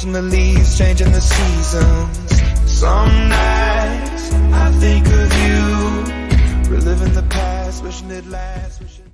Watching the leaves changing the seasons. Some nights I think of you, reliving the past, wishing it lasts.